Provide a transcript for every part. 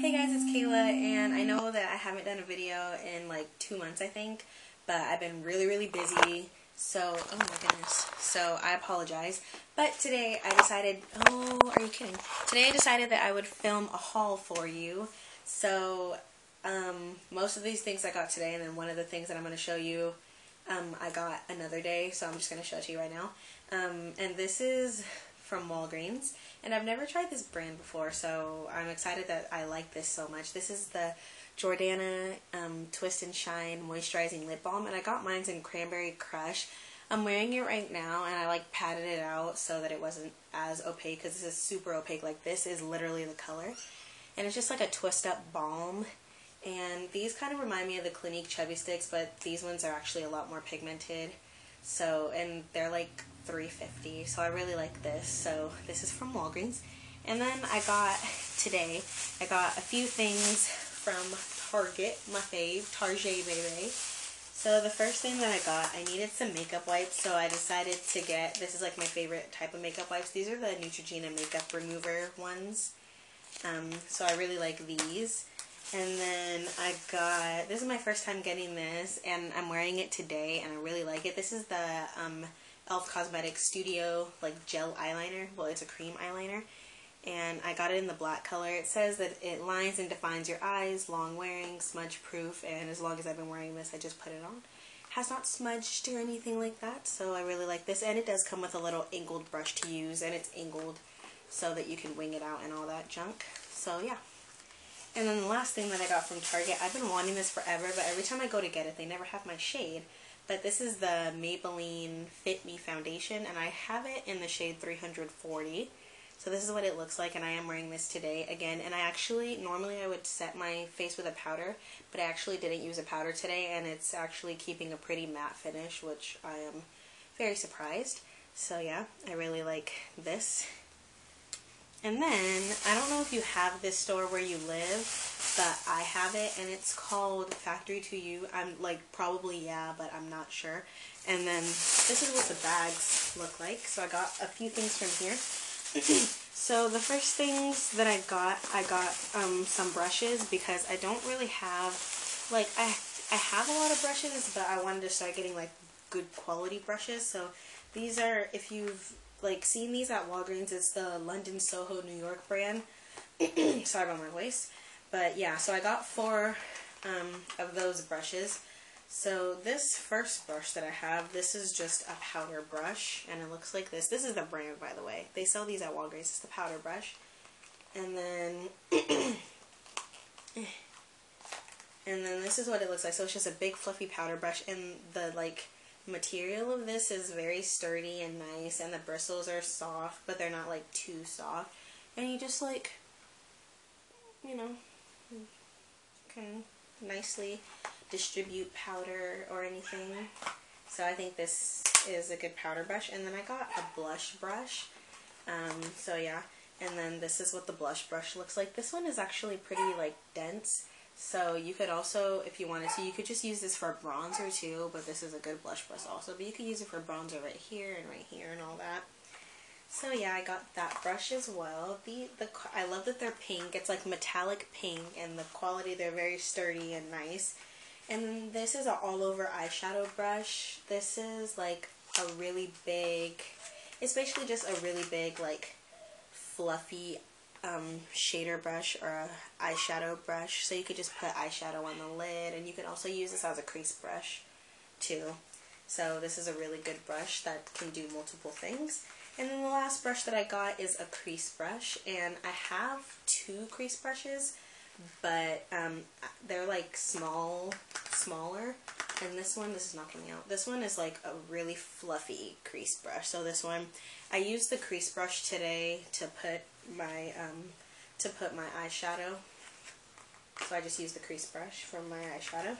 Hey guys, it's Kayla, and I know that I haven't done a video in like two months, I think, but I've been really, really busy, so, oh my goodness, so I apologize. But today I decided, oh, are you kidding? Today I decided that I would film a haul for you, so um, most of these things I got today, and then one of the things that I'm going to show you, um, I got another day, so I'm just going to show it to you right now. Um, and this is from Walgreens. And I've never tried this brand before, so I'm excited that I like this so much. This is the Jordana um, Twist and Shine Moisturizing Lip Balm, and I got mine in Cranberry Crush. I'm wearing it right now, and I like patted it out so that it wasn't as opaque, because this is super opaque. Like, this is literally the color. And it's just like a twist-up balm. And these kind of remind me of the Clinique Chubby Sticks, but these ones are actually a lot more pigmented. So, and they're like 350 so I really like this. So this is from Walgreens. And then I got, today, I got a few things from Target, my fave, Target baby. So the first thing that I got, I needed some makeup wipes, so I decided to get, this is like my favorite type of makeup wipes. These are the Neutrogena makeup remover ones. Um, so I really like these. And then I got, this is my first time getting this, and I'm wearing it today, and I really like it. This is the um, e.l.f. Cosmetics Studio like gel eyeliner. Well, it's a cream eyeliner. And I got it in the black color. It says that it lines and defines your eyes, long wearing, smudge proof, and as long as I've been wearing this, I just put it on. Has not smudged or anything like that, so I really like this. And it does come with a little angled brush to use, and it's angled so that you can wing it out and all that junk. So yeah. And then the last thing that I got from Target, I've been wanting this forever, but every time I go to get it, they never have my shade. But this is the Maybelline Fit Me Foundation, and I have it in the shade 340. So this is what it looks like, and I am wearing this today again. And I actually, normally I would set my face with a powder, but I actually didn't use a powder today, and it's actually keeping a pretty matte finish, which I am very surprised. So yeah, I really like this. And then, I don't know if you have this store where you live, but I have it, and it's called Factory 2-U. I'm like, probably yeah, but I'm not sure. And then, this is what the bags look like. So I got a few things from here. so the first things that I got, I got um, some brushes because I don't really have, like, I, I have a lot of brushes, but I wanted to start getting, like, good quality brushes. So these are, if you've like seen these at Walgreens. It's the London Soho New York brand. Sorry about my voice. But yeah, so I got four um, of those brushes. So this first brush that I have, this is just a powder brush, and it looks like this. This is the brand, by the way. They sell these at Walgreens. It's the powder brush. And then, and then this is what it looks like. So it's just a big fluffy powder brush, and the like material of this is very sturdy and nice and the bristles are soft but they're not like too soft. And you just like you know can nicely distribute powder or anything. So I think this is a good powder brush. And then I got a blush brush. Um, so yeah. And then this is what the blush brush looks like. This one is actually pretty like dense so you could also, if you wanted to, you could just use this for bronzer too, but this is a good blush brush also. But you could use it for bronzer right here and right here and all that. So yeah, I got that brush as well. The the I love that they're pink. It's like metallic pink, and the quality they're very sturdy and nice. And this is an all-over eyeshadow brush. This is like a really big. It's basically just a really big like fluffy um, shader brush or a eyeshadow brush. So you could just put eyeshadow on the lid and you could also use this as a crease brush too. So this is a really good brush that can do multiple things. And then the last brush that I got is a crease brush and I have two crease brushes but um, they're like small, smaller and this one, this is not coming out, this one is like a really fluffy crease brush. So this one, I used the crease brush today to put my um, to put my eyeshadow. So I just used the crease brush for my eyeshadow.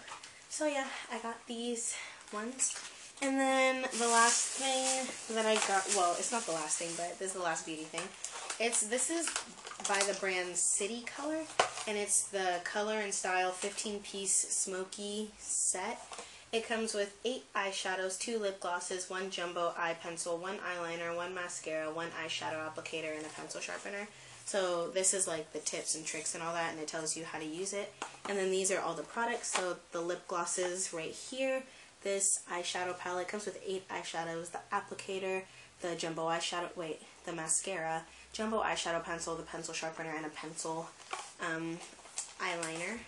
So yeah, I got these ones. And then the last thing that I got, well, it's not the last thing, but this is the last beauty thing. It's This is by the brand City Color, and it's the Color and Style 15-piece smoky set. It comes with 8 eyeshadows, 2 lip glosses, 1 jumbo eye pencil, 1 eyeliner, 1 mascara, 1 eyeshadow applicator, and a pencil sharpener. So this is like the tips and tricks and all that, and it tells you how to use it. And then these are all the products. So the lip glosses right here. This eyeshadow palette comes with eight eyeshadows. The applicator, the jumbo eyeshadow, wait, the mascara, jumbo eyeshadow pencil, the pencil sharpener, and a pencil um, eyeliner.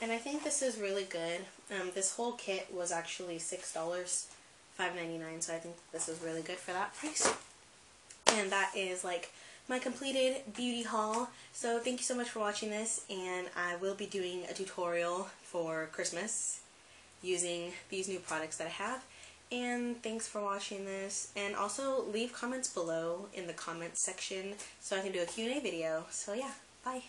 And I think this is really good. Um, this whole kit was actually $6, $5.99, so I think this is really good for that price. And that is like my completed beauty haul. So thank you so much for watching this, and I will be doing a tutorial for Christmas using these new products that I have. And thanks for watching this. And also leave comments below in the comments section so I can do a Q&A video. So yeah, bye.